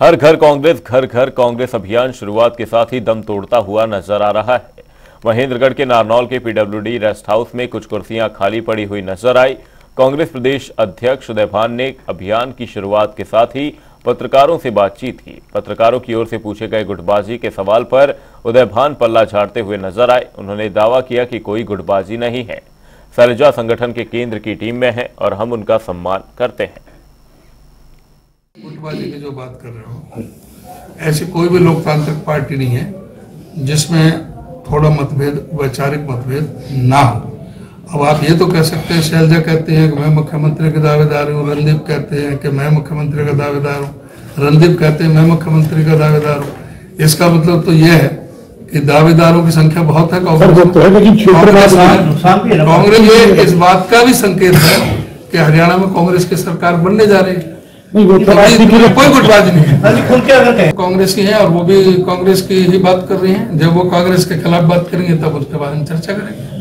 हर घर कांग्रेस, घर घर कांग्रेस अभियान शुरुआत के साथ ही दम तोड़ता हुआ नज़र आ रहा है। महेंद्रगढ़ के नारनौल के पीडब्ल्यूडी रेस्ट हाउस में कुछ कुर्सियाँ खाली पड़ी हुई नज़र आई। कांग्रेस प्रदेश अध्यक्ष उदय भान ने अभियान की शुरुआत के साथ ही पत्रकारों से बातचीत की। पत्रकारों की ओर से पूछे गए गुटबाजी के सवाल पर उदय भान पल्ला झाड़ते हुए नज़र आए। उन्होंने दावा किया कि कोई गुटबाजी नहीं है। सैलजा संगठन के केंद्र की टीम में है और हम उनका सम्मान करते हैं। गुटबाजी की जो बात कर रहे हो ऐसी कोई भी लोकतांत्रिक पार्टी नहीं है जिसमें थोड़ा मतभेद वैचारिक मतभेद ना हो। अब आप ये तो कह सकते हैं शैलजा कहते हैं कि मैं मुख्यमंत्री का दावेदार हूँ रणदीप कहते हैं कि मैं मुख्यमंत्री का दावेदार हूँ रणदीप कहते हैं मैं मुख्यमंत्री का दावेदार हूँ। इसका मतलब तो यह है कि दावेदारों की संख्या बहुत है कांग्रेस तो कांग्रेस ये इस बात का भी संकेत है कि हरियाणा में कांग्रेस की सरकार बनने जा रही है। नहीं वो तो कोई गुटबाजी नहीं है। खुल के अगर कांग्रेस की है और वो भी कांग्रेस की ही बात कर रही हैं। जब वो कांग्रेस के खिलाफ बात करेंगे तब उसके बारे में चर्चा करेंगे।